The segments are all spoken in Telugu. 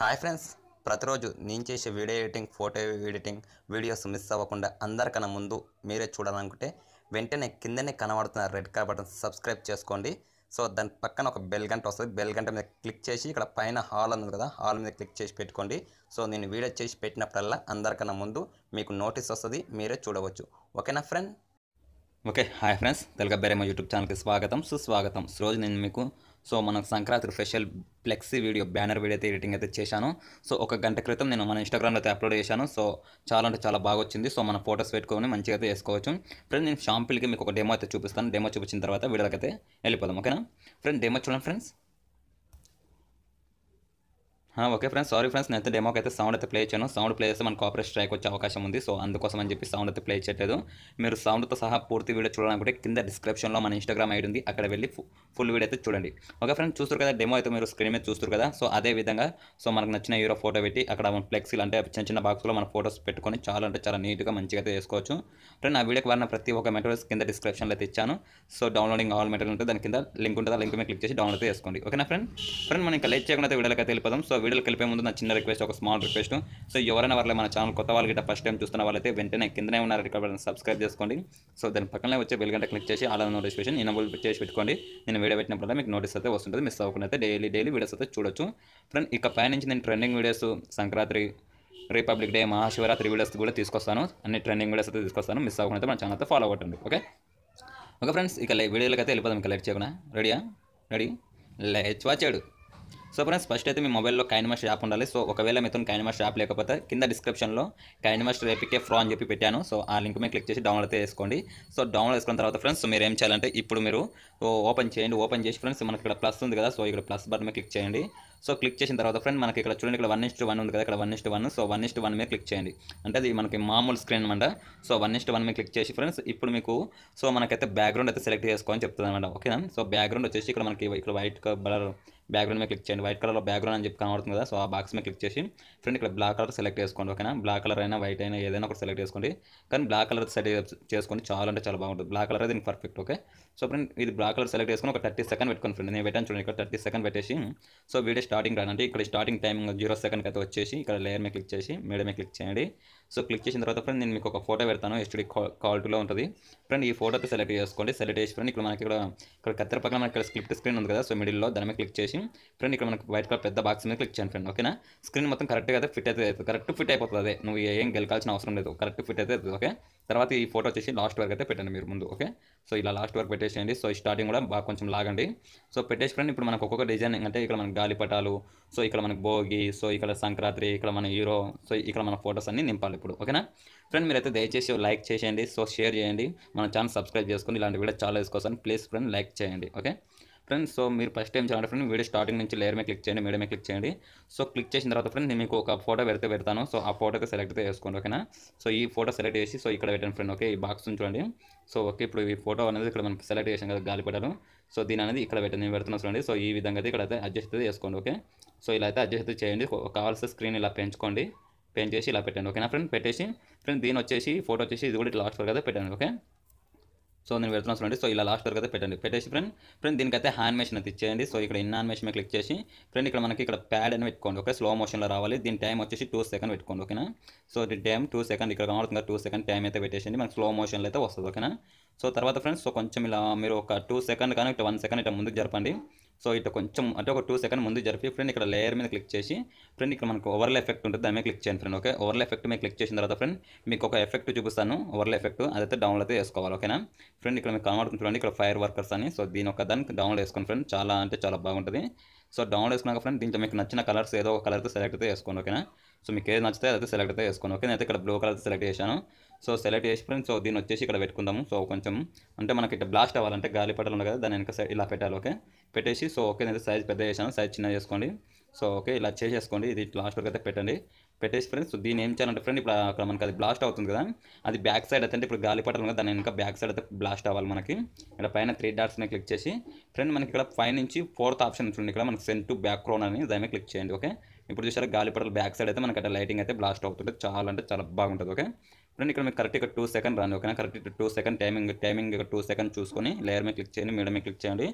Hi friends. ప్రతిరోజు నేను చేసే video editing photo editing videos miss అవ్వకుండా అందరికన్నా ముందు మీరే చూడాలనుకుంటే వెంటనే కిందనే కనబడుతున్న రెడ్ కలర్ బటన్ సబ్స్క్రైబ్ చేసుకోండి. సో దాని పక్కన ఒక బెల్ గంట వస్తుంది. బెల్ గంట మీద క్లిక్ చేసి ఇక్కడ పైన హాల్ ఉంది కదా హాల్ మీద క్లిక్ చేసి పెట్టుకోండి. సో నేను వీడియో చేసి పెట్టినప్పుడల్లా అందరికన్నా ముందు మీకు నోటీస్ వస్తుంది మీరే చూడవచ్చు. ఓకేనా friend okay hi friends. Telugu బెరేమో YouTube ఛానల్కి స్వాగతం సుస్వాగతం. రోజు నేను మీకు సో మనకు Sankranti special flexi video banner video అయితే ఎడిటింగ్ అయితే చేశాను. సో ఒక గంట క్రితం నేను మన ఇన్స్టాగ్రామ్లో అయితే అప్లోడ్ చేశాను. సో చాలా అంటే చాలా బాగా వచ్చింది. సో మన ఫోటోస్ పెట్టుకొని మంచిగా అయితే చేసుకోవచ్చు. ఫ్రెండ్ నేను షాంపుల్కి మీకు ఒక డెమో అయితే చూపిస్తాను. డెమో చూపించిన తర్వాత వీడియోకి అయితే వెళ్ళిపోదాం. ఓకేనా? ఫ్రెండ్ డెమో చూడండి friends. Okay friends sorry friends నేను అయితే డెమోకి అయితే సౌండ్ అయితే ప్లే చేయను. సౌండ్ ప్లే చేస్తే మన కాపరేట్ స్ట్రైక్ వచ్చే అవకాశం ఉంది. సో అందుకోసం అని చెప్పి సౌండ్ అయితే ప్లే చేయట్లేదు. మీరు సౌండ్తో సహా పూర్తి వీడియో చూడాలనుకుంటే కింద డిస్క్రిప్షన్లో మన ఇన్స్టాగ్రామ్ ఐడి ఉంది. అక్కడ వెళ్ళి ఫుల్ వీడియో అయితే చూడండి. ఓకే ఫ్రెండ్స్ చూస్తారు కదా డెమో అయితే మీరు స్క్రీన్ మీద చూస్తారు కదా. సో అదే విధంగా సో మనకు నచ్చిన హీరో ఫోటో పెట్టి అక్కడ ఫ్లెక్సీలు అంటే చిన్న చిన్న బాక్స్లో మన ఫోటోస్ పెట్టుకొని చాలా అంటే చాలా నీట్గా మంచిగా అయితే చేసుకోవచ్చు. ఫ్రెండ్ ఆ వీడియోకి వారిన ప్రతి ఒక్క మెటీరియల్స్ కింద డిస్క్రిప్షన్లో అయితే ఇచ్చాను. సో డౌన్లోడింగ్ ఆల్ మెటీరియల్ ఉంటే దాని కింద లింక్ ఉంటుంది ఆ లింక్ మీద క్లిక్ చేసి డౌన్లోడ్ చేసుకోండి. ఓకేనా ఫ్రెండ్ ఫ్రెండ్ మనం ఇంకా లేట్ చేయకుండా వీడియోకి అయితే వెళ్ళిపోదాం. సో వీడియోకి వెళ్ళిపోయే ముందు నా చిన్న రిక్వెస్ట్ ఒక స్మాల్ రిక్వెస్ట్ సో ఎవరైనా వాళ్ళ మన ఛానల్ కొత్త వాళ్ళకి ఫస్ట్ టైం చూస్తున్న వాళ్ళైతే వెంటనే కిందనే ఉన్న రికార్డ్ బటన్ సబ్స్క్రైబ్ చేసుకోండి. సో దాని పక్కనే వచ్చే బెల్ గంట క్లిక్ చేసి అలా నోటిఫికేషన్ ఇనబుల్ చేసి పెట్టుకోండి. నేను వీడియో పెట్టినప్పుడు మీకు నోటీస్ అయితే వస్తుంటుంది మిస్ అవ్వకుండా అయితే డైలీ డైలీ వీడియోస్ అయితే చూడొచ్చు. ఫ్రెండ్ ఇక పైనుంచి నేను trending videos Sankranti Republic Day Mahashivratri videos కూడా తీసుకొస్తాను. అన్ని ట్రెండింగ్ వీడియోస్ అయితే తీసుకొస్తాను మిస్ అవ్వకుండా మన ఛానల్ అయితే ఫాలో అవ్వండి ఓకే ఓకే ఫ్రెండ్స్ ఇక వీడియోలకి అయితే వెళ్ళిపోదాం ఇక లైట్ చేయకుండా. రెడీయా రెడీ లెచ్ వాచాడు సో ఫ్రెండ్స్ ఫస్ట్ అయితే మీ మొబైల్లో కైనమాస్ యాప్ ఉండాలి. సో ఒకవేళ మీతో మాస్టర్ యాప్ లేకపోతే కింద డిస్క్రిప్షన్లో కైన్ మాస్టర్ ఏపీకే ఫ్రో అని చెప్పి పెట్టాను. సో ఆ లింక్ మీద క్లిక్ చేసి డౌన్లోడ్ అయితే చేసుకోండి. సో డౌన్లోడ్ చేసుకున్న తర్వాత ఫ్రెండ్స్ మీరు ఏం చేయాలంటే ఇప్పుడు మీరు ఓపెన్ చేయండి. ఓపెన్ చేసి ఫ్రెండ్స్ మనకి ఇక్కడ ప్లస్ ఉంది కదా. సో ఇక్కడ ప్లస్ బటన్ మీద క్లిక్ చేయండి. సో క్లిక్ చేసిన తర్వాత ఫ్రెండ్ మనకి ఇక్కడ చూడండి ఇక్కడ వన్ ఇస్ట్ వన్ ఉంది కదా. ఇక్కడ one is to one so one is to one మీద క్లిక్ చేయండి. అంటే అది మనకి మామూలు స్క్రీన్ అనమాట so one is to one మీద క్లిక్ చేసి ఫ్రెండ్స్ ఇప్పుడు మీకు సో మనకైతే బ్యాక్గ్రౌండ్ అయితే సెలెక్ట్ చేసుకోని చెప్తుంది అనమాట ఓకేనా సో బ్యాక్గ్రౌండ్ వచ్చేసి ఇక్కడ మనకి ఇక్కడ వైట్ కలర్ బ్యాక్గ్రౌండ్ మీద క్లిక్ చేయండి. వైట్ కలర్లో బ్యాక్గ్రౌండ్ అని చెప్పి కనబడుతుంది కదా సో ఆ బాక్స్ మీద క్లిక్ చేసి ఫ్రెండ్ ఇక్కడ బ్లాక్ కలర్ సెలెక్ట్ చేసుకోండి ఓకేనా? బ్లాక్ కలర్ అయినా వైట్ అయినా ఏదైనా ఒకటి సెలెక్ట్ చేసుకోండి. కానీ బ్లాక్ కలర్ సెలెక్ట్ చేసుకోండి. చాలా అంటే చాలా బాగుంటుంది. బ్లాక్ కలర్ దీనికి పర్ఫెక్ట్ ఓకే? సో ఫ్రెండ్ ఇది బ్లాక్ కలర్ సెలెక్ట్ చేసుకొని ఒక థర్టీ సెకండ్ పెట్టుకోండి ఫ్రెండ్. నేను పెట్టాను చూడండి ఇక్కడ థర్టీ సెకండ్ పెట్టేసి సో వీడియో స్టార్టింగ్ రానంటే ఇక్కడ స్టార్టింగ్ టైమింగ్ జీరో సెకండ్కి అయితే వచ్చేసి ఇక్కడ లేయర్ మీద క్లిక్ చేసి మీడియం మీద క్లిక్ చేయండి. సో క్లిక్ చేసిన తర్వాత ఫ్రెండ్ నేను మీకు ఒక ఫోటో పెడతాను. హెచ్డి టూలో ఉంటుంది. ఫ్రెండ్ ఈ ఫోటో అయితే సెలెక్ట్ చేసుకోండి. సెలెక్ట్ చేసి ఫ్రెండ్ ఇక్కడ మనకి ఇక్కడ ఇక్కడ కత్తెర పక్కన మనకి ఇక్కడ స్క్రిప్ట్ స్క్రీన్ ఉంది కదా. సో మిడిల్లో దాని మీద క్లిక్ చేసి ఫ్రెండ్ ఇక్కడ మనకి వైట్ కలర్ పెద్ద బాక్స్ మీద క్లిక్ చేయండి ఫ్రెండ్ ఓకేనా స్క్రీన్ మొత్తం కరెక్ట్గా అయితే ఫిట్ అయితే కరెక్ట్ ఫిట్ అయిపోతుంది అదే. నువ్వు ఏం గెలకాల్సిన అవసరం లేదు. కరెక్ట్ ఫిట్ అయితే ఓకే తర్వాత ఈ ఫోటో వచ్చేసి లాస్ట్ వరకు అయితే పెట్టండి మీరు ముందు ఓకే సో ఇలా లాస్ట్ వరకు పెట్టేసేయండి. సో స్టార్టింగ్ కూడా బాగా కొంచెం లాగండి. సో పెట్టేసుకోండి ఇప్పుడు మనకు ఒక్కొక్క డిజైన్ అంటే ఇక్కడ మనకి గాలిపటాలు సో ఇక్కడ మనకి భోగి సో ఇక్కడ సంక్రాంతి ఇక్కడ మన హీరో సో ఇక్కడ మన ఫోటోస్ అన్ని నింపాలి ఇప్పుడు ఓకేనా ఫ్రెండ్ మీరైతే దయచేసి లైక్ చేసేయండి. సో షేర్ చేయండి. మన ఛానల్ సబ్స్క్రైబ్ చేసుకొని ఇలాంటి వీడియో చాలా వేసుకోవాలని ప్లీజ్ ఫ్రెండ్ లైక్ చేయండి ఓకే ఫ్రెండ్స్ సో మీరు ఫస్ట్ టైం చేయాలంటే ఫ్రెండ్ వీడియో స్టార్టింగ్ నుంచి లేయర్ మీద క్లిక్ చేయండి మీడియం క్లిక్ చేయండి. సో క్లిక్ చేసిన తర్వాత ఫ్రెండ్ నేను మీకు ఒక ఫోటో పెడితే పెడతాను. సో ఆ ఫోటోకి సెలెక్ట్ అయితే చేసుకోండి ఓకేనా? సో ఈ ఫోటో సెలెక్ట్ చేసి సో ఇక్కడ పెట్టండి ఫ్రెండ్ ఓకే? ఈ బాక్స్ చూడండి. సో ఓకే ఇప్పుడు ఈ ఫోటో అనేది ఇక్కడ మనం సెలెక్ట్ చేసాం కదా గాలిపటాలు సో దీని అనేది ఇక్కడ పెట్టండి నేను పెడుతున్నా చూడండి. సో ఈ విధంగా అయితే ఇక్కడ అయితే అడ్జస్ట్ అయితే చేసుకోండి ఓకే? సో ఇలా అయితే అడ్జస్ట్ చేయండి. కావాల్సిన స్క్రీన్ ఇలా పెంచుకోండి. పెంచేసి ఇలా పెట్టండి ఓకేనా ఫ్రెండ్? పెట్టేసి ఫ్రెండ్ దీని వచ్చేసి ఫోటో వచ్చేసి ఇది కూడా ఇట్లా లాస్ట్ వరకు అయితే పెట్టండి ఓకే? సో నేను పెడుతున్నాను చూడండి. సో ఇలా లాస్ట్ వరకు అయితే పెట్టండి. పెట్టేసి ఫ్రెండ్ ఫ్రెండ్ దీనికైతే యానిమేషన్ అయితే ఇచ్చేయండి. సో ఇక్కడ ఇన్ యానిమేషన్ క్లిక్ చేసి ఫ్రెండ్ ఇక్కడ మనకి ఇక్కడ ప్యాడ్ అని పెట్టుకోండి. ఓకే? స్లో మోషన్లో రావాలి. దీని టైం వచ్చేసి టూ సెకండ్ పెట్టుకోండి. ఓకేనా? సో ఇది టైం టూ సెకండ్ ఇక్కడ కనబడుతుంది? టూ సెకండ్ టైం అయితే పెట్టేసింది మనకి స్లో మోషన్లో అయితే వస్తుంది. ఓకేనా? సో తర్వాత ఫ్రెండ్స్ సో కొంచెం ఇలా మీరు ఒక టూ సెకండ్ కానీ ఇట్లా వన్ సెకండ్ ఇట్లా ముందుకు జరపండి. సో ఇటు కొంచెం అంటే ఒక టూ సెకండ్ ముందు జరిపి ఫ్రెండ్ ఇక్కడ లేయర్ మీద క్లిక్ చేసి ఫ్రెండ్ ఇక్కడ మనకు ఓవర్ల ఎఫెక్ట్ ఉంటుంది దాని మీద క్లిక్ చేయండి ఫ్రెండ్ ఓకే ఓవర్ల ఎఫెక్ట్ మీద క్లిక్ చేసిన తర్వాత ఫ్రెండ్ మీకు ఒక ఎఫెక్ట్ చూపిస్తాను ఓవర్ల ఎఫెక్ట్ అదైతే డౌన్లోడ్ అయితే చేసుకోవాలి ఓకేనా ఫ్రెండ్ ఇక్కడ మీకు కనబడుతుంది ఇక్కడ ఫైర్ వర్కర్స్ అని. సో దీని ఒక దానికి డౌన్లోడ్ చేసుకోండి ఫ్రెండ్ చాలా అంటే చాలా బాగుంటుంది. సో డౌన్లోడ్ చేసుకున్నాక ఫ్రెండ్ దీంట్లో మీకు నచ్చిన కలర్స్ ఏదో ఒక కలర్ సెలెక్ట్ అయితే వేసుకోండి ఓకేనా సో మీకు ఏది నచ్చితే అదైతే సెలెక్ట్ అయితే వేసుకోండి ఓకే అయితే ఇక్కడ బ్లూ కలర్ సెలెక్ట్ చేశాను. సో సెలెక్ట్ చేసి ఫ్రెండ్స్ సో దీన్ని వచ్చేసి ఇక్కడ పెట్టుకుందాము. సో కొంచెం అంటే మనకి ఇట్లా బ్లాస్ట్ అవ్వాలంటే గాలి పట్టలు ఉండదు కదా దాని వెనక సైడ్ ఇలా పెట్టాలి ఓకే పెట్టేసి సో ఓకే నేను సైజ్ పెద్ద చేశాను సైజ్ చిన్న చేసుకోండి. సో ఓకే ఇలా చేసేసుకోండి ఇది లాస్ట్ వరకు అయితే పెట్టండి. పెట్టేసి ఫ్రెండ్స్ దీన్ని ఏం చేయాలంటే ఫ్రెండ్ ఇప్పుడు అక్కడ మనకి అది బ్లాస్ట్ అవుతుంది కదా అది బ్యాక్ సైడ్ అయితే ఇప్పుడు గాలి పట్టలు కదా దాని వెనక బ్యాక్ సైడ్ అయితే బ్లాస్ట్ అవ్వాలి మనకి. ఇక్కడ పైన త్రీ డాట్స్ని క్లిక్ చేసి ఫ్రెండ్ మనకి ఇక్కడ పై నుంచి ఫోర్త్ ఆప్షన్ చూడండి ఇక్కడ మనకి సెంట్ టు బ్యాక్ క్రోన్ అని దాని క్లిక్ చేయండి ఓకే ఇప్పుడు చూసారా గాలిపటలు బ్యాక్ సైడ్ అయితే మనకి అట్లా లైటింగ్ అయితే బ్లాస్ట్ అవుతుంది చాలా అంటే చాలా బాగుంటుంది ఓకే ఫ్రెండ్ ఇక్కడ మీకు కరెక్ట్ ఇక్కడ టూ సెకండ్ రాను ఓకేనా correct two second timing timing ఇక్కడ టూ సెకండ్ చూసుకొని లేయర్ మీద క్లిక్ చేయండి మీడియం మీద క్లిక్ చేయండి.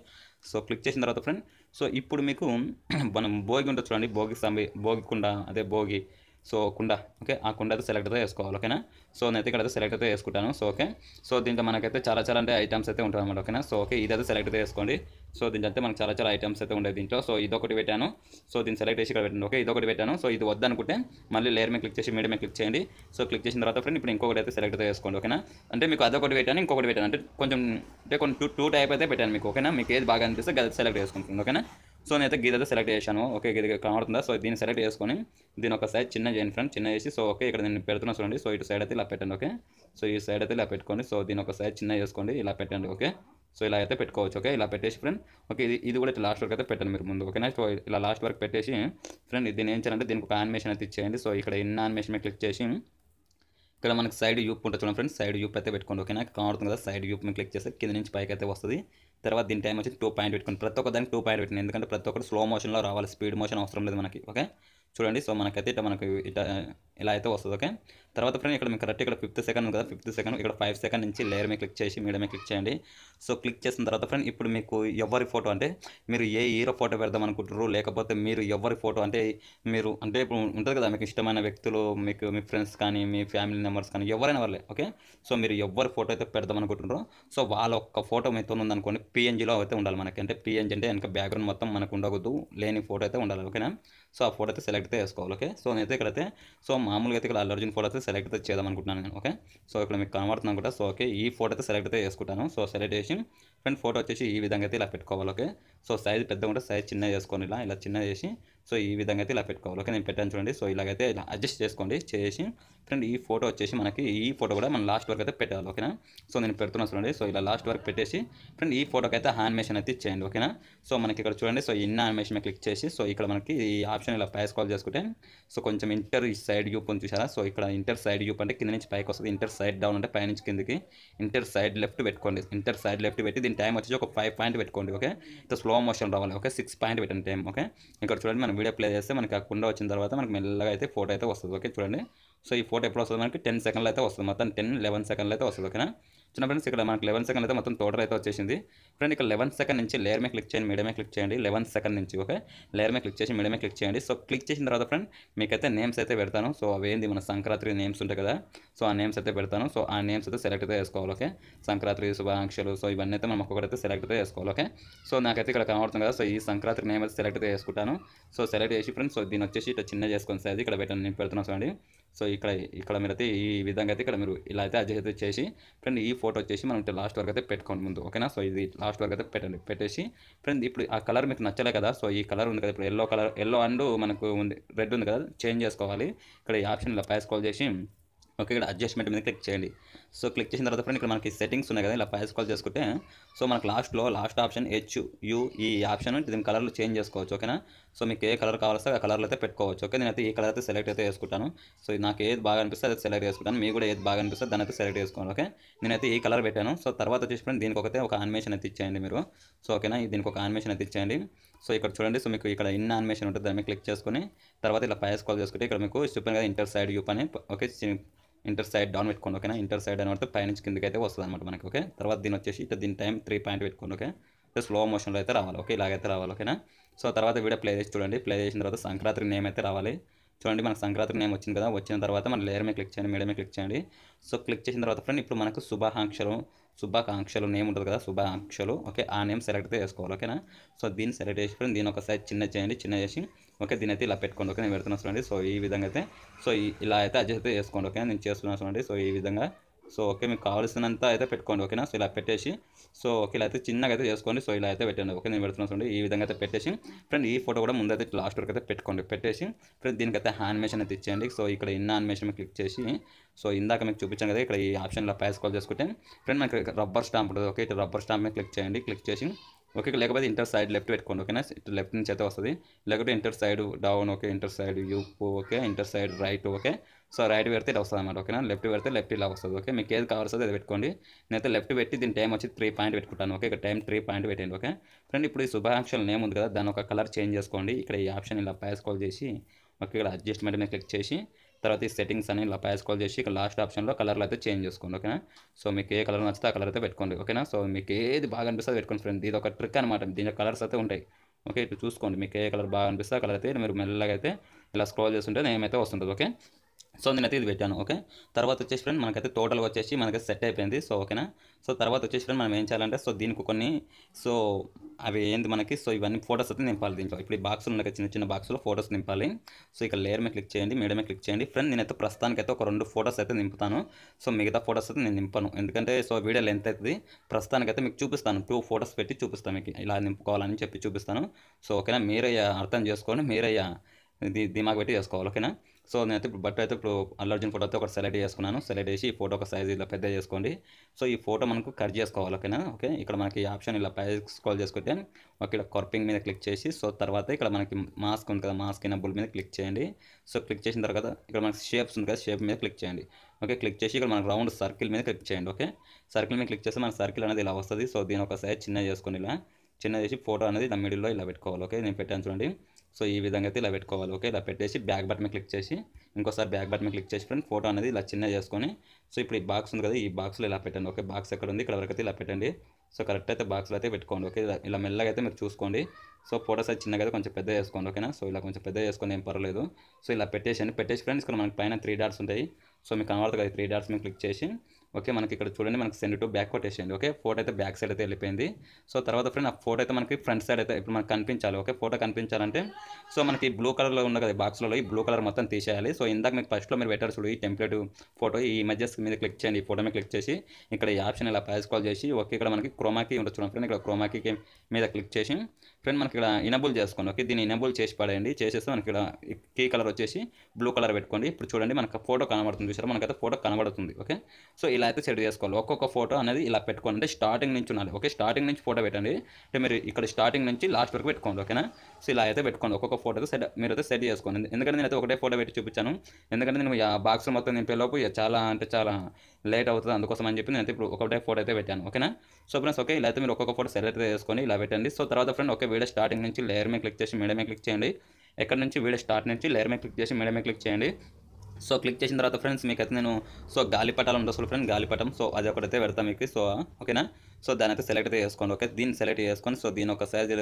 సో క్లిక్ చేసిన తర్వాత ఫ్రెండ్ సో ఇప్పుడు మీకు మనం భోగి ఉంటుంది చూడండి భోగి సంబి భోగి కుండ అదే భోగి సో కుండ ఓకే ఆ కుండ అయితే సెలెక్ట్ అయితే వేసుకోవాలి ఓకేనా సో నేనైతే ఇక్కడ అయితే సెలెక్ట్ అయితే వేసుకుంటాను సో ఓకే. సో దీంట్లో మనకైతే చాలా చాలా అంటే ఐటమ్స్ అయితే ఉంటుంది అనమాట ఓకేనా? సో ఓకే ఇదైతే సెలెక్ట్ అయితే వేసుకోండి సో దీంట్లో అయితే మనకు చాలా చాలా ఐటమ్స్ అయితే ఉండేది దీంట్లో. సో ఇదొకటి పెట్టాను. సో దీన్ని సెలెక్ట్ చేసి ఇక్కడ పెట్టండి ఓకే? ఇదొకటి పెట్టాను. సో ఇది వద్దనుకుంటే మళ్ళీ లేయర్ మీద క్లిక్ చేసి మీడియం మీద క్లిక్ చేయండి. సో క్లిక్ చేసిన తర్వాత ఫ్రెండ్ ఇప్పుడు ఇంకొకటి అయితే సెలెక్ట్ అయితే వేసుకోండి ఓకేనా? అంటే మీకు అదొకటి పెట్టాను ఇంకొకటి పెట్టాను. అంటే కొంచెం అంటే కొన్ని టూ టూ టైప్ అయితే పెట్టాను మీకు ఓకేనా? మీకు ఏది బాగా అనిపిస్తే అది సెలెక్ట్ చేసుకుంటుంది ఓకేనా? సో నేనైతే గీత సెలెక్ట్ చేశాను. ఓకే గీత కనబడుతుందా? సో దీన్ని సెలెక్ట్ చేసుకొని దీని ఒక సైడ్ చిన్న చేయండి ఫ్రెండ్ చిన్న చేసి సో ఓకే ఇక్కడ నేను పెడుతున్నా చూడండి. సో ఇటు సైడ్ అయితే ఇలా పెట్టండి ఓకే? సో ఈ సైడ్ అయితే ఇలా పెట్టుకోండి. సో దీని ఒక సైడ్ చిన్న చేసుకోండి ఇలా పెట్టండి ఓకే? సో ఇలా అయితే పెట్టుకోవచ్చు ఓకే? ఇలా పెట్టేసి ఫ్రెండ్ ఓకే ఇది ఇది కూడా లాస్ట్ వరకు అయితే పెట్టండి మీరు ముందు ఓకేనా? సో ఇలా లాస్ట్ వరకు పెట్టేసి ఫ్రెండ్ దీన్ని ఏం చేయాలంటే దీనికి ఒక యానిమేషన్ అయితే ఇచ్చేయండి. సో ఇక్కడ ఇన్ యానిమేషన్ మీద క్లిక్ చేసి ఇక్కడ మనకి సైడ్ యూప్ ఉంటుంది చూడండి ఫ్రెండ్స్ సైడ్ యూప్ అయితే పెట్టుకోండి ఓకేనా? కనబడుతుంది కదా సైడ్ యూప్ మీద క్లిక్ చేస్తే కింద నుంచి పైకి అయితే వస్తుంది. తర్వాత దీని టైం వచ్చి టూ పాయింట్ పెట్టుకుని ప్రతి ఒక్క దానికి టూ పాయింట్ పెట్టండి. ఎందుకంటే ప్రతి ఒక్కటి స్లో మోషన్లో రావాలి. స్పీడ్ మోషన్ అవసరం లేదు మనకి. ఓకే చూడండి. సో మనకైతే ఇట్లా మనకి ఇట్లా ఇలా అయితే వస్తుంది. ఓకే తర్వాత ఫ్రెండ్ ఇక్కడ మీకు కరెక్ట్ ఇక్కడ ఫిఫ్త్ సెకండ్ ఉంది కదా ఫిఫ్త్ సెకండ్ ఇక్కడ ఫైవ్ సెకండ్ నుంచి లేయర్ మీద క్లిక్ చేసి మీడియా మీద క్లిక్ చేయండి. సో క్లిక్ చేసిన తర్వాత ఫ్రెండ్ ఇప్పుడు మీకు ఎవరి ఫోటో అంటే మీరు ఏ హీరో ఫోటో పెడదాం అనుకుంటారు లేకపోతే మీరు ఎవరి ఫోటో అంటే మీరు అంటే ఇప్పుడు ఉంటుంది కదా మీకు ఇష్టమైన వ్యక్తులు మీకు మీ ఫ్రెండ్స్ కానీ మీ ఫ్యామిలీ మెంబర్స్ కానీ ఎవరైనా వాళ్ళే ఓకే సో మీరు ఎవరి ఫోటో అయితే పెడదాం అనుకుంటున్నారో సో వాళ్ళ ఒక్క ఫోటో మీతో ఉందనుకోండి పిఎన్జీలో అయితే ఉండాలి మనకి. అంటే పిఎన్జీ అంటే వెనక బ్యాక్గ్రౌండ్ మొత్తం మనకు ఉండకూడదు లేని ఫోటో అయితే ఉండాలి ఓకేనా సో ఆ ఫోటో అయితే సెలెక్ట్ అయితే వేసుకోవాలి ఓకే సో నేనైతే ఇక్కడైతే సో మామూలుగా అయితే ఇక్కడ అల్లు అర్జున్ ఫోటో అయితే సెలెక్ట్ అయితే చేద్దాం అనుకుంటున్నాను నేను ఓకే సో ఇక్కడ మీకు కనబడుతున్నాను కూడా. సో ఓకే ఈ ఫోటో అయితే సెలెక్ట్ అయితే చేసుకుంటాను. సో సెలెక్ట్ చేసి ఫ్రెండ్ ఫోటో వచ్చేసి ఈ విధంగా అయితే ఇలా పెట్టుకోవాలి ఓకే? సో సైజ్ పెద్దగా ఉంటే సైజ్ చిన్న చేసుకొని ఇలా ఇలా చిన్న చేసి సో ఈ విధంగా అయితే ఇలా పెట్టుకోవాలి ఓకే? నేను పెట్టాను చూడండి సో ఇలాగైతే ఇలా అడ్జస్ట్ చేసుకోండి చేసి ఫ్రెండ్ ఈ ఫోటో వచ్చేసి మనకి ఈ ఫోటో కూడా మనం లాస్ట్ వరకు అయితే పెట్టాలి ఓకేనా? సో నేను పెడుతున్నా చూడండి సో ఇలా లాస్ట్ వరకు పెట్టేసి ఫ్రెండ్ ఈ ఫోటోకి అయితే యానిమేషన్ అయితే ఇచ్చేయండి ఓకేనా? సో మనకి ఇక్కడ చూడండి సో ఇన్ యానిమేషన్ క్లిక్ చేసి సో ఇక్కడ మనకి ఈ ఆప్షన్ ఇలా పై స్కాల్ చేసుకుంటే సో కొంచెం ఇంటర్ సైడ్ యూప్ ఉంది చూసారా? సో ఇక్కడ ఇంటర్ సైడ్ యూప్ అంటే కింద నుంచి పైకి వస్తుంది ఇంటర్ సైడ్ డౌన్ అంటే పై నుంచి కిందకి ఇంటర్ సైడ్ లెఫ్ట్ పెట్టుకోండి ఇంటర్ సైడ్ లెఫ్ట్ పెట్టి దీని టైం వచ్చేసి ఒక ఫైవ్ పాయింట్ పెట్టుకోండి ఓకే ఇట్లా స్లో మోషన్ రావాలి ఓకే సిక్స్ పాయింట్ పెట్టండి టైం ఓకే ఇక్కడ చూడండి మనం వీడియో ప్లే చేస్తే మనకి ఆ కుండ వచ్చిన తర్వాత మనకి మెల్లగా అయితే ఫోటో అయితే వస్తుంది ఓకే చూడండి. సో ఈ ఫోటో ఎప్పుడు వస్తుంది? మనకి టెన్ సెకండ్లు అయితే వస్తుంది మొత్తం టెన్ లెవెన్ సెకండ్లు అయితే వస్తుంది ఓకేనా చిన్న ఫ్రెండ్స్ ఇక్కడ మనకు లెవెన్ సెకండ్ అయితే మొత్తం టోటల్ అయితే వచ్చేసింది. ఫ్రెండ్ ఇక్కడ లెవెన్ సెకండ్ నుంచి లేయర్ మీద క్లిక్ చేయండి మీడియమే క్లిక్ చేయండి లెవెన్ సెకండ్ నుంచి ఓకే లేయర్ మీద క్లిక్ చేసి మీడియమే క్లిక్ చేయండి. సో క్లిక్ చేసిన తర్వాత ఫ్రెండ్ మీకైతే నేమ్స్ అయితే పెడతాను. సో అవేంది మన సంక్రాంతి నేమ్స్ ఉంటాయి కదా. సో ఆ నేమ్స్ అయితే పెడతాను. సో ఆ నేమ్స్ అయితే సెలెక్ట్ అయితే చేసుకోవాలి ఓకే సంక్రాంతి శుభాకాంక్షలు. సో ఇవన్నీ అయితే మనం ఒక్కొక్కటి సెలెక్ట్ అయితే చేసుకోవాలి ఓకే సో నాకైతే ఇక్కడ కనబడుతుంది కదా. సో ఈ సంక్రాంతి నేమ్ అయితే సెలెక్ట్ అయితే చేసుకుంటాను. సో సెలెక్ట్ చేసి ఫ్రెండ్స్ సో దీని వచ్చేసి ఇట్లా చిన్న చేసుకొని సైజ్ ఇక్కడ పెట్టండి నేను పెడుతున్నాను చూడండి. సో ఇక్కడ ఇక్కడ మీరు అయితే ఈ విధంగా అయితే ఇక్కడ మీరు ఇలా అయితే అడ్జస్ట్ అయితే చేసి ఫ్రెండ్ ఈ ఫోటో వచ్చేసి మనం లాస్ట్ వరకు అయితే పెట్టుకోండి ముందు ఓకేనా సో ఇది లాస్ట్ వరకు అయితే పెట్టండి పెట్టేసి ఫ్రెండ్ ఇప్పుడు ఆ కలర్ మీకు నచ్చలే కదా? సో ఈ కలర్ ఉంది కదా? ఇప్పుడు ఎల్లో కలర్ ఎల్లో అండ్ మనకు ఉంది రెడ్ ఉంది కదా? చేంజ్ చేసుకోవాలి. ఇక్కడ ఈ ఆప్షన్ ఇలా పై స్కాల్ చేసి ఓకే ఇక్కడ అడ్జస్ట్మెంట్ మీద క్లిక్ చేయండి. సో క్లిక్ చేసిన తర్వాత ఫ్రెండ్ ఇక్కడ మనకి సెట్టింగ్స్ ఉన్నాయి కదా ఇలా పై స్కాల్ చేసుకుంటే సో మనకు లాస్ట్లో last option H U E option దీని కలర్లు చేంజ్ చేసుకోవచ్చు ఓకేనా సో మీకు ఏ కలర్ కావాల్స్తే ఆ కలర్లో అయితే పెట్టుకోవచ్చు ఓకే నేనైతే ఈ కలర్ అయితే సెలెక్ట్ అయితే చేసుకుంటాను. సో నాకు ఏది బాగా అనిపిస్తే అది సెలెక్ట్ చేసుకుంటాను. మీకు కూడా ఏది బాగా అనిపిస్తే దాని అయితే సెలెక్ట్ చేసుకోండి ఓకే నేనైతే ఈ కలర్ పెట్టాను. సో తర్వాత వచ్చేసి ఫ్రెండ్ దీనికి ఒకతే ఒక యానిమేషన్ అయితే ఇచ్చేయండి మీరు. సో ఓకేనా దీనికి ఒక యానిమేషన్ అయితే ఇచ్చేయండి. సో ఇక్కడ చూడండి సో మీకు ఇక్కడ ఇన్ యానిమేషన్ ఉంటుంది దాన్ని క్లిక్ చేసుకొని తర్వాత ఇలా పై స్కాల్ చేసుకుంటే ఇక్కడ మీకు చెప్పాను కదా ఇంటర్ సైడ్ యూప్ అని ఓకే ఇంటర్ సైడ్ డౌన్ పెట్టుకోండి ఓకేనా? ఇంటర్ సైడ్ అని పడితే పైనుంచి కిందకి అయితే వస్తుంది అనమాట మనకి ఓకే? తర్వాత దీని వచ్చేసి ఇట్లా దీని టైం త్రీ పాయింట్ పెట్టుకోండి ఓకే? స్లో మోషన్లో అయితే రావాలి ఓకే? ఇలాగైతే రావాలి ఓకేనా? సో తర్వాత వీడియో ప్లే చేసి చూడండి. ప్లే చేసిన తర్వాత సంక్రాంతి నేమ్ అయితే రావాలి. చూడండి మనకు సంక్రాంతి నేమ్ వచ్చింది కదా వచ్చిన తర్వాత మన లేయర్ మీద క్లిక్ చేయండి మీడియం క్లిక్ చేయండి. సో క్లిక్ చేసిన తర్వాత ఫ్రెండ్ ఇప్పుడు మనకు శుభాకాంక్షలు శుభాకాంక్షలు నేమ్ ఉంటుంది కదా శుభాకాంక్షలు. ఓకే ఆ నేమ్ సెలెక్ట్ చేసుకోవాలి ఓకేనా సో దీన్ని సెలెక్ట్ చేసి ఫ్రెండ్ దీని ఒకసారి చిన్న చేయండి చిన్న చేసి ఓకే దీని అయితే ఇలా పెట్టుకోండి ఓకే నేను పెడుతున్నా చూడండి. సో ఈ విధంగా అయితే సో ఇలా అయితే అడ్జస్ట్ చేసుకోండి ఓకే నేను చేస్తున్నాను చూడండి. సో ఈ విధంగా సో ఓకే మీకు కావాల్సినంత అయితే పెట్టుకోండి ఓకేనా? సో ఇలా పెట్టేసి సో ఓకే ఇలా అయితే చిన్నగా అయితే చేసుకోండి. సో ఇలా అయితే పెట్టండి ఓకే నేను పెడుతున్నా చూడండి. ఈ విధంగా అయితే పెట్టేసి ఫ్రెండ్ ఈ ఫోటో కూడా ముందైతే లాస్ట్ వరకు అయితే పెట్టుకోండి. పెట్టేసి ఫ్రెండ్ దీనికైతే హ్యానిమేషన్ అయితే ఇచ్చేయండి. సో ఇక్కడ ఇన్న యానిమేషన్ క్లిక్ చేసి సో ఇందాక మీకు చూపించాను కదా ఇక్కడ ఈ ఆప్షన్లో ప్యాస్ కాల్ చేసుకుంటే ఫ్రెండ్ మనకి రబ్బర్ స్టాంప్ ఉంటుంది ఓకే ఇటు రబ్బర్ స్టాంప్ మీద క్లిక్ చేయండి. క్లిక్ చేసి ఓకే లేకపోతే ఇంటర్ సైడ్ లెఫ్ట్ పెట్టుకోండి ఓకేనా? ఇటు లెఫ్ట్ నుంచి అయితే వస్తుంది. లేకపోతే inter side down okay inter side up okay inter side right okay. So right పెడితే ఇలా వస్తుంది అనమాట ఓకేనా? లెఫ్ట్ పెడితే లెఫ్ట్ ఇలా వస్తుంది ఓకే? మీకు ఏది కావాల్సింది అది పెట్టుకోండి. నేనైతే లెఫ్ట్ పెట్టి దీని టైం వచ్చి త్రీ పాయింట్ పెట్టుకుంటాను ఓకే? ఇక్కడ టైం త్రీ పాయింట్ పెట్టండి ఓకే? ఫ్రెండ్ ఇప్పుడు ఈ శుభాకాంక్షలు నేమ్ ఉంది కదా దాని ఒక కలర్ చేంజ్ చేసుకోండి. ఇక్కడ ఈ ఆప్షన్ ఇలా పై స్కాల్ చేసి ఓకే ఇక్కడ అడ్జస్ట్మెంట్ మీద క్లిక్ చేసి తర్వాత ఈ సెట్టింగ్స్ అని ఇలా కాల్ చేసి ఇక లాస్ట్ ఆప్షన్లో కలర్లు అయితే చేంజ్ చేసుకోండి ఓకేనా సో మీకు ఏ కలర్ నచ్చితే ఆ కలర్ అయితే పెట్టుకోండి ఓకేనా సో మీకు ఏది బాగా అనిపిస్తే పెట్టుకోండి ఫ్రెండ్ ఇది ఒక ట్రిక్ అనమాట దీని కలర్స్ అయితే ఉంటాయి. ఓకే ఇటు చూసుకోండి. మీకు ఏ కలర్ బాగా అనిపిస్తే ఆ కలర్ అయితే మీరు మెల్లగా అయితే ఇలా స్క్రోల్ చేస్తుంటే నేమైతే వస్తుంటుంది ఓకే సో నేనైతే ఇది పెట్టాను ఓకే? తర్వాత వచ్చేసి ఫ్రెండ్ మనకైతే టోటల్ వచ్చేసి మనకైతే సెట్ అయిపోయింది సో ఓకేనా? సో తర్వాత వచ్చేసి ఫ్రెండ్ మనం ఏం చేయాలంటే సో దీనికి కొన్ని సో అవి ఏంది మనకి సో ఇవన్నీ ఫోటోస్ అయితే నింపాలి దీంట్లో. ఇప్పుడు ఈ బాక్సులు ఉన్నాయి చిన్న చిన్న బాక్సులో ఫోటోస్ నింపాలి. సో ఇక్కడ లేయర్ మీద క్లిక్ చేయండి మీడియం క్లిక్ చేయండి. ఫ్రెండ్ నేనైతే ప్రస్తుతానికైతే ఒక రెండు ఫోటోస్ అయితే నింపుతాను. సో మిగతా ఫోటోస్ అయితే నేను నింపను. ఎందుకంటే సో వీడియో లెంత్ అవుతుంది ప్రస్తుతానికైతే మీకు చూపిస్తాను. టూ ఫోటోస్ పెట్టి చూపిస్తాను మీకు. ఇలా నింపుకోవాలని చెప్పి చూపిస్తాను. సో ఓకేనా? మీరయ్యా అర్థం చేసుకొని మీరయ్యా ఇది దిమాగ్ పెట్టి చేసుకోవాలి ఓకేనా? సో నేనైతే ఇప్పుడు బట్ అయితే ఇప్పుడు అల్లు అర్జున్ ఫోటో అయితే ఒకటి సెలెక్ట్ చేసుకున్నాను. సెలెక్ట్ చేసి ఈ ఫోటో ఒక సైజ్ ఇలా పెద్ద చేసుకోండి. సో ఈ ఫోటో మనకు కట్ చేసుకోవాలి ఓకేనా? ఓకే ఇక్కడ మనకి ఆప్షన్ ఇలా పై స్క్రోల్ చేసుకుంటే ఒక ఇక్కడ కర్పింగ్ మీద క్లిక్ చేసి సో తర్వాత ఇక్కడ మనకి మాస్క్ ఉంది కదా మాస్క్ అయిన బుల్ మీద క్లిక్ చేయండి. సో క్లిక్ చేసిన తర్వాత ఇక్కడ మనకి షేప్స్ ఉంది కదా షేప్ మీద క్లిక్ చేయండి. ఓకే క్లిక్ చేసి ఇక్కడ మనకి రౌండ్ సర్కిల్ మీద క్లిక్ చేయండి ఓకే? సర్కిల్ మీద క్లిక్ చేస్తే మన సర్కిల్ అనేది ఇలా వస్తుంది. సో దీని ఒక సైజ్ చిన్న చేసుకొని ఇలా. చిన్న చేసి ఫోటో అనేది ఇలా మిడిల్లో ఇలా పెట్టుకోవాలి ఓకే? నేను పెట్టాను చూడండి. సో ఈ విధంగా అయితే ఇలా పెట్టుకోవాలి. ఓకే ఇలా పెట్టేసి బ్యాక్ బటన్ క్లిక్ చేసి ఇంకోసారి బ్యాక్ బటన్ మీద క్లిక్ చేసి ఫ్రెండ్ ఫోటో అనేది ఇలా చిన్న చేసుకొని సో ఇప్పుడు ఈ బాక్స్ ఉంది కదా ఈ బాక్స్లో ఇలా పెట్టండి. ఓకే బాక్స్ ఎక్కడ ఉంది? ఇక్కడ వరకు అయితే ఇలా పెట్టండి. సో కరెక్ట్ అయితే బాక్స్లో అయితే పెట్టుకోండి. ఓకే ఇలా- మెల్లగా అయితే మీరు చూసుకోండి. సో ఫోటో సైజ్ చిన్నగా అయితే కొంచెం పెద్ద చేసుకోండి. ఓకేనా? సో ఇలా కొంచెం పెద్ద చేసుకొని ఏం పర్వాలేదు. సో ఇలా పెట్టేసండి పెట్టేసి ఫ్రెండ్స్ ఇక్కడ మనకి పైన త్రీ డాట్స్ ఉంటాయి. సో మీకు కనబడుతుంది కదా త్రీ డాట్స్ మీద క్లిక్ చేసి ఓకే మనకి ఇక్కడ చూడండి మనకి సెండ్ టు బ్యాక్ కొట్టేసేయండి ఓకే? ఫోటో అయితే బ్యాక్ సైడ్ అయితే వెళ్ళిపోయింది. సో తర్వాత ఫ్రెండ్ ఆ ఫోటో అయితే మనకి ఫ్రంట్ సైడ్ అయితే ఇప్పుడు మనకు కనిపించాలి ఓకే? ఫోటో కనిపించాలంటే సో మనకి బ్లూ కలర్లో ఉన్న కదా బాక్స్లో ఈ బ్లూ కలర్ మొత్తం తీసేయాలి. సో ఇందాక మీకు ఫస్ట్లో మీరు పెట్టారు చూడు ఈ టెంప్లెట్ ఫోటో ఈ ఇమేజెస్ మీద క్లిక్ చేయండి ఈ ఫోటో మీద క్లిక్ చేసి ఇక్కడ ఈ ఆప్షన్ ఇలా ప్యాస్ కాల్ చేసి ఓకే? ఇక్కడ మనకి క్రోమాకి ఉండొచ్చు చూడండి ఫ్రెండ్ ఇక్కడ క్రోమాకి మీద క్లిక్ చేసి ఫ్రెండ్ మనకి ఇక్కడ ఇనబుల్ చేసుకోండి. ఓకే? దీన్ని ఇనబుల్ చేసి పడేయండి. చేసేస్తే మనకి ఇక్కడ కీ కలర్ వచ్చేసి బ్లూ కలర్ పెట్టుకోండి. ఇప్పుడు చూడండి మనకు ఫోటో కనబడుతుంది. చూసారా? మనకైతే ఫోటో కనబడుతుంది. ఓకే? సో ఇలా అయితే సెట్ చేసుకోవాలి. ఒక్కొక్క ఫోటో అనేది ఇలా పెట్టుకోండి. అంటే స్టార్టింగ్ నుంచి ఉండాలి. ఓకే? స్టార్టింగ్ నుంచి ఫోటో పెట్టండి. అంటే మీరు ఇక్కడ స్టార్టింగ్ నుంచి లాస్ట్ వరకు పెట్టుకోండి. ఓకేనా? సో ఇలా అయితే పెట్టుకోండి. ఒక్కొక్క ఫోటో సెట్ మీరు అయితే సెట్ చేసుకోండి. ఎందుకంటే నేనైతే ఒకటే ఫోటో పెట్టి చూపించాను. ఎందుకంటే నేను ఆ బాక్స్ మొత్తం నేను లోపు చాలా అంటే చాలా లేట్ అవుతుంది అందుకోసం అని చెప్పి నేను ఇప్పుడు ఒకటే ఫోటో అయితే పెట్టాను ఓకేనా? సో ఫ్రెండ్స్ ఓకే ఇలా అయితే మీరు ఒక్కొక్క ఫోటో సెలెక్ట్ చేసుకొని ఇలా పెట్టండి. సో తర్వాత ఫ్రెండ్ ఓకే వీడియో స్టార్టింగ్ నుంచి లేయర్ మీద క్లిక్ చేసి మీడియం క్లిక్ చేయండి. ఎక్కడ నుంచి వీడియో స్టార్ట్ నుంచి లేయర్ మీద క్లిక్ చేసి మీడియం క్లిక్ చేయండి. సో క్లిక్ చేసిన తర్వాత ఫ్రెండ్స్ మీకు అయితే నేను సో గాలిపటాలు ఉంటుంది అసలు ఫ్రెండ్ గాలిపటం. సో అది ఒకటైతే పెడతాను మీకు. సో ఓకేనా? సో దాని అయితే సెలెక్ట్ అయితే చేసుకోండి ఓకే? దీన్ని సెలెక్ట్ చేసుకొని సో దీని ఒక సైజ్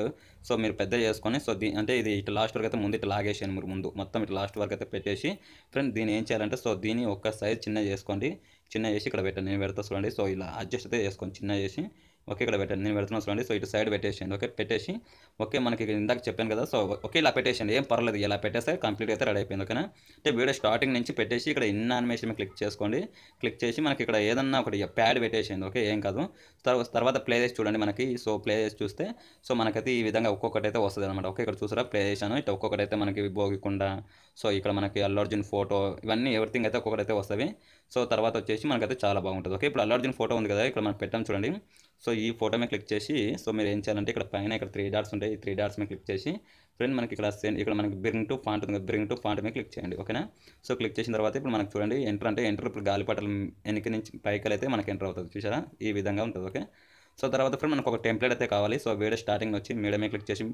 సో మీరు పెద్ద చేసుకొని సో దీ అంటే ఇది ఇటు లాస్ట్ వరకు అయితే ముందు ఇట్లా లాగేసాను మీరు ముందు. మొత్తం ఇటు లాస్ట్ వరకు అయితే పెట్టేసి ఫ్రెండ్ దీన్ని ఏం చేయాలంటే సో దీన్ని ఒక సైజ్ చిన్న చేసుకోండి. చిన్న చేసి ఇక్కడ పెట్టండి నేను పెడతా చూడండి. సో ఇలా అడ్జస్ట్ అయితే చేసుకోండి చిన్న చేసి. ఓకే ఇక్కడ పెట్టండి నేను పెడుతున్నాను చూడండి. సో ఇటు సైడ్ పెట్టేసేయండి. ఓకే పెట్టేసి ఓకే మనకి ఇక్కడ ఇందాక చెప్పాను కదా. సో ఓకే ఇలా పెట్టేసేయండి. ఏం పర్లేదు ఇలా పెట్టేస్తే కంప్లీట్ అయితే రెడీ అయిపోయింది ఓకేనా? అంటే వీడియో స్టార్టింగ్ నుంచి పెట్టేసి ఇక్కడ ఇన్ యానిమేషన్ క్లిక్ చేసుకోండి. క్లిక్ చేసి మనకి ఇక్కడ ఏదన్నా ఒకటి ప్యాడ్ పెట్టేసేయండి ఓకే? ఏం కాదు. తర్వాత ప్లే చేసి చూడండి మనకి. సో ప్లే చేసి చూస్తే సో మనకైతే ఈ విధంగా ఒక్కొక్కటి అయితే వస్తుంది అనమాట ఓకే ఇక్కడ చూసారా? ప్లే చేశాను. ఇటు ఒక్కొక్కటి అయితే మనకి భోగికుండా సో ఇక్కడ మనకి అల్లు అర్జున్ ఫోటో ఇవన్నీ ఎవ్రీథింగ్ అయితే ఒక్కొక్కటి అయితే వస్తుంది. సో తర్వాత వచ్చేసి మనకైతే చాలా బాగుంటుంది ఓకే? ఇప్పుడు అల్లు అర్జున్ ఫోటో ఉంది కదా ఇక్కడ మనం పెట్టాం చూడండి. సో ఈ ఫోటో మీద క్లిక్ చేసి సో మీరు ఏం చేయాలంటే ఇక్కడ పైన ఇక్కడ త్రీ డాట్స్ ఉంటాయి. ఈ త్రీ డాట్స్ మీద క్లిక్ చేసి ఫ్రెండ్ మనకి ఇక్కడ సెండ్ ఇక్కడ మనకి బ్రింగ్ టు ఫాంట్ ఉంది బ్రింగ్ టు ఫాంట్ మీద క్లిక్ చేయండి ఓకేనా? సో క్లిక్ చేసిన తర్వాత ఇప్పుడు మనకు చూడండి ఎంటర్ అంటే ఎంటర్ ఇప్పుడు గాలిపటలు వెనక నుంచి పైకి అయితే మనకి ఎంటర్ అవుతుంది చూసారా ఈ విధంగా ఉంటుంది ఓకే? సో తర్వాత ఫ్రెండ్ మనకు ఒక టెంప్లెట్ అయితే కావాలి. సో వీడియో స్టార్టింగ్ వచ్చి మీడియమే క్లిక్ చేసి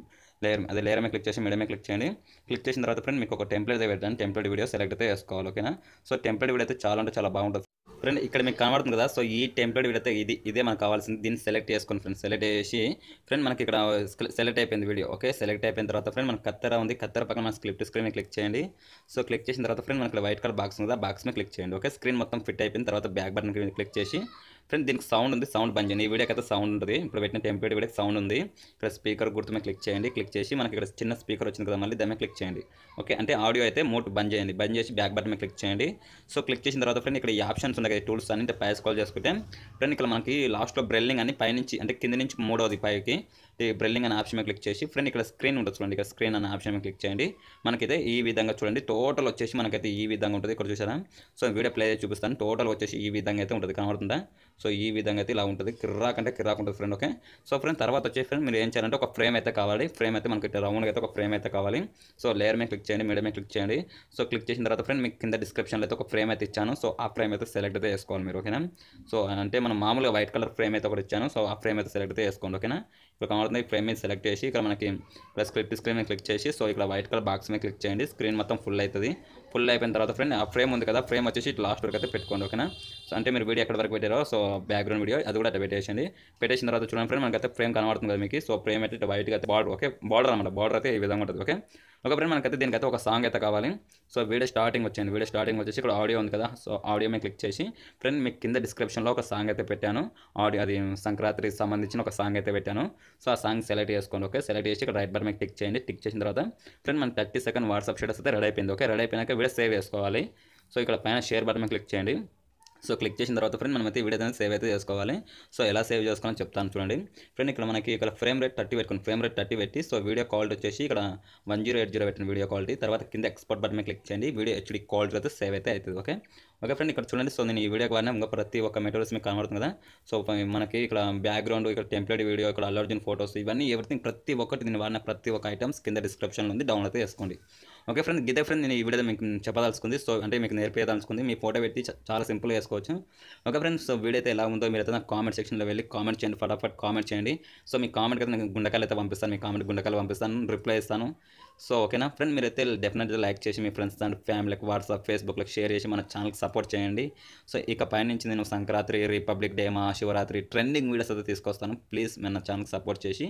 లేయర్ అదే లేయర్ మీద క్లిక్ చేసి మీడియమే క్లిక్ చేయండి. క్లిక్ చేసిన తర్వాత ఫ్రెండ్ మీకు ఒక టెంప్లెట్ అయితే పెట్టండి టెంప్లెట్ వీడియో సెలెక్ట్ అయితే చేసుకోవాలి ఓకేనా? సో టెంప్లెట్ వీడియో అయితే చాలా అంటే చాలా బాగుంటుంది. ఫ్రెండ్ ఇక్కడ మీకు కనబడుతుంది కదా సో ఈ టెంప్లెట్ వీడితే ఇది ఇదే మనకు కావాల్సింది. దీన్ని సెలెక్ట్ చేసుకోండి ఫ్రెండ్ సెలెక్ట్ చేసి ఫ్రెండ్ మనకి ఇక్కడ సెలెక్ట్ అయిపోయింది వీడియో ఓకే సెలెక్ట్ అయిపోయిన తర్వాత ఫ్రెండ్ మనకు కత్తెర ఉంది. కత్తెర పక్కన మన స్క్రిప్ట్ స్క్రీన్ మీద క్లిక్ చేయండి. సో క్లిక్ చేసిన తర్వాత ఫ్రెండ్ మనకి వైట్ కలర్ బాక్స్ ఉంది ఆ బాక్స్ మీద క్లిక్ చేయండి ఓకే స్క్రీన్ మొత్తం ఫిట్ అయిపోయిన తర్వాత బ్యాక్ బటన్ క్లిక్ చేసి ఫ్రెండ్ దీనికి సౌండ్ ఉంది. సౌండ్ బంద్ చేయండి. ఈ వీడియోకి అయితే సౌండ్ ఉంటుంది. ఇప్పుడు పెట్టిన టెంప్లెట్ వీడియోకి సౌండ్ ఉంది. ఇక్కడ స్పీకర్ గుర్తు మీద క్లిక్ చేయండి. క్లిక్ చేసి మనకి ఇక్కడ చిన్న స్పీకర్ వచ్చింది కదా మళ్ళీ దాని మీద క్లిక్ చేయండి. ఓకే అంటే ఆడియో అయితే మోట్ బంద్ చేయండి. బంద్ చేసి బ్యాక్ బటన్ మీద క్లిక్ చేయండి. సో క్లిక్ చేసిన తర్వాత ఫ్రెండ్ ఇక్కడ ఈ ఆప్షన్స్ ఉన్నాయి కదా టూల్స్ అన్ని పైస్ కాల్ చేసుకుంటే ఫ్రెండ్ ఇక్కడ మనకి లాస్ట్లో బ్రెల్లింగ్ అని పైనుంచి అంటే కింద నుంచి మూడవది పైకి బ్రెల్లింగ్ అనే ఆప్షన్ మీద క్లిక్ చేసి ఫ్రెండ్ ఇక్కడ స్క్రీన్ ఉంటుంది చూడండి ఇక్కడ స్క్రీన్ అనే ఆప్షన్ మీద క్లిక్ చేయండి. మనకైతే ఈ విధంగా చూడండి టోటల్ వచ్చేసి మనకైతే ఈ విధంగా ఉంటుంది. ఇక్కడ చూసారా? సో వీడియో ప్లే చేసి చూపిస్తాను. టోటల్ వచ్చేసి ఈ విధంగా అయితే ఉంటుంది. కనబడుతుందా? సో ఈ విధంగా అయితే ఇలా ఉంటుంది. కిర్రాక్ అంటే కిర్రాక్ ఉంటుంది ఫ్రెండ్ ఓకే సో ఫ్రెండ్ తర్వాత వచ్చే ఫ్రెండ్ మీరు ఏం చేయాలంటే ఒక ఫ్రేమ్ అయితే కావాలి. ఫ్రేమ్ అయితే మనకి రౌండ్గా అయితే ఒక ఫ్రేమ్ అయితే కావాలి. సో లేయర్ మీద క్లిక్ చేయండి మీడియం మీద క్లిక్ చేయండి. సో క్లిక్ చేసిన తర్వాత ఫ్రెండ్ మీకు కింద డిస్క్రిప్షన్లో అయితే ఒక ఫ్రేమ్ అయితే ఇచ్చాను. సో ఆ ఫ్రేమ్ అయితే సెలెక్ట్ అయితే చేసుకోవాలి మీరు ఓకేనా సో అంటే మనం మామూలుగా వైట్ కలర్ ఫ్రేమ్ అయితే ఒకటి ఇచ్చాను. సో ఆ ఫ్రేమ్ అయితే సెలెక్ట్ అయితే చేసుకోండి ఓకేనా ఇప్పుడు కనబడుతుంది ఫ్రేమ్ మీద సెలెక్ట్ చేసి ఇక్కడ మనకి ప్లస్ క్లిక్ స్క్రీన్ మీద క్లిక్ చేసి సో ఇక్కడ వైట్ కలర్ బాక్స్ మీద క్లిక్ చేయండి. స్క్రీన్ మొత్తం ఫుల్ అవుతుంది. ఫుల్ అయిపోయిన తర్వాత ఫ్రెండ్ ఆ ఫ్రేమ్ ఉంది కదా ఫ్రేమ్ వచ్చేసి లాస్ట్ వరకు అయితే పెట్టుకోండి ఓకేనా? సో అంటే మీరు వీడియో ఎక్కడ వరకు పెట్టారో సో బ్యాక్గ్రౌండ్ వీడియో అది కూడా అట్లా పెట్టేసండి పెట్టేసిన తర్వాత చూడండి ఫ్రెండ్ మనకైతే ఫ్రేమ్ కనబడుతుంది కదా మీకు సో ఫ్రేమ్ అయితే ఇట్లా వైట్గా అయితే బార్డర్ ఓకే? బార్డర్ అనమాట బార్డర్ అయితే ఈ విధంగా ఉంటుంది ఓకే? ఒక ఫ్రెండ్ మనకైతే దీనికైతే ఒక సాంగ్ అయితే కావాలి. సో వీడియో స్టార్టింగ్ వచ్చింది వీడియో స్టార్టింగ్ వచ్చేసి ఇక్కడ ఆడియో ఉంది కదా సో ఆడియో మీద క్లిక్ చేసి ఫ్రెండ్ మీకు కింద డిస్క్రిప్షన్లో ఒక సాంగ్ అయితే పెట్టాను. ఆడియో అది సంక్రాంతికి సంబంధించిన ఒక సాంగ్ అయితే పెట్టాను. సో ఆ సాంగ్ సెలెక్ట్ చేసుకోండి ఓకే? సెలెక్ట్ చేసి ఇక్కడ రైట్ బర్ మీద క్లిక్ చేయండి క్లిక్ చేసిన తర్వాత ఫ్రెండ్ మన థర్టీ సెకండ్ వాట్సాప్ స్టేటస్ అయితే రెడీ అయిపోయింది ఓకే? రెడీ అయిపోయినాక వీడియో సేవ్ చేసుకోవాలి. సో ఇక్కడ పైన షేర్ బటన్ క్లిక్ చేయండి. సో క్లిక్ చేసిన తర్వాత ఫ్రెండ్ మనమైతే అయితే వీడియో అనేది సేవ్ అయితే చేసుకోవాలి. సో ఎలా సేవ్ చేసుకోవాలని చెప్తాను చూడండి. ఫ్రెండ్ ఇక్కడ మనకి ఇక్కడ ఫ్రేమ్ రేట్ థర్టీ పెట్టుకుని ఫ్రేమ్ రేట్ థర్టీ పెట్టి సో వీడియో క్వాలిటీ వచ్చేసి ఇక్కడ వన్ జీరో ఎయిట్ జీరో పెట్టిన వీడియో క్వాలిటీ తర్వాత కింద ఎక్స్పోర్ట్ బటన్ క్లిక్ చేయండి. వీడియో హెచ్డి క్వాలిటీ అయితే సేవ్ అయితే అవుతుంది ఓకే ఓకే ఫ్రెండ్ ఇక్కడ చూడండి. సో నేను ఈ వీడియో వాడిన ఇంకా ప్రతి ఒక్క మెటీరియల్స్ మీకు కనబడుతుంది కదా. సో మనకి ఇక్కడ బ్యాక్గ్రౌండ్ ఇక్కడ టెంప్లెట్ వీడియో ఇక్కడ అల్లర్జున్ ఫోటోస్ ఇవన్నీ ఎవ్రీథింగ్ ప్రతి ఒక్కటి నేను వాడిన ప్రతి ఒక్క ఐటమ్స్ కింద డిస్క్రిప్షన్లో ఉంది. డౌన్లోడ్ అయితే చేసుకోండి. ఓకే ఫ్రెండ్ గిదే ఫ్రెండ్ నేను ఈ వీడియో మీకు చెప్పదలుచుకుంది. సో అంటే మీకు నేర్పేయదలుచుకుంది. మీ ఫోటో పెట్టి చాలా సింపుల్గా వేసుకోవచ్చు ఓకే ఫ్రెండ్స్ సో వీడియో అయితే ఎలా ఉందో మీరు అయితే నాకు కామెంట్ సెక్షన్లో వెళ్ళి కామెంట్ చేయండి. ఫటాఫట్ కామెంట్ చేయండి. సో మీ కామెంట్ అయితే నేను గుండకాలు అయితే పంపిస్తాను. మీ కామెంట్ గుండకాలు పంపిస్తాను. రిప్లై ఇస్తాను. సో ఓకేనా? ఫ్రెండ్ మీరైతే డెఫినెట్గా లైక్ చేసి మీ ఫ్రెండ్స్ అండ్ ఫ్యామిలీకి వాట్సాప్ ఫేస్బుక్లో షేర్ చేసి మన ఛానల్కి సపోర్ట్ చేయండి. సో ఇక పైనుంచి నేను సంక్రాంతి రిపబ్లిక్ డే మా శివరాత్రి ట్రెండింగ్ వీడియోస్ అయితే తీసుకొస్తాను. ప్లీజ్ మన ఛానల్కి సపోర్ట్ చేసి.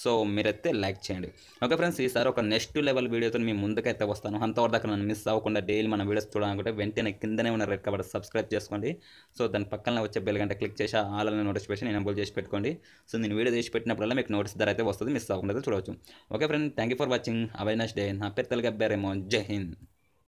సో మీరైతే లైక్ చేయండి. ఓకే ఫ్రెండ్స్ ఈసారి ఒక నెక్స్ట్ లెవెల్ వీడియోతో మీ ముందుకైతే వస్తాను. అంతవరకు దాకా నన్ను మిస్ అవ్వకుండా డైలీ మన వీడియోస్ చూడాలనుకుంటే వెంటనే కిందనే ఉన్న రెడ్ కబర్ సబ్స్క్రైబ్ చేసుకోండి. సో దాని పక్కన వచ్చే బెల్ గంట క్లిక్ చేసి ఆల్ అనే నోటిఫికేషన్ ఎనేబుల్ చేసి పెట్టుకోండి. సో నేను వీడియో చేసి పెట్టినప్పుడల్లా మీకు నోటీస్ ధర అయితే వస్తుంది. మిస్ అవ్వకుండా చూడవచ్చు. Okay friend thank you for watching. Have a nice day నా పేరు తెలుగు అబ్బారేమో జై హింద్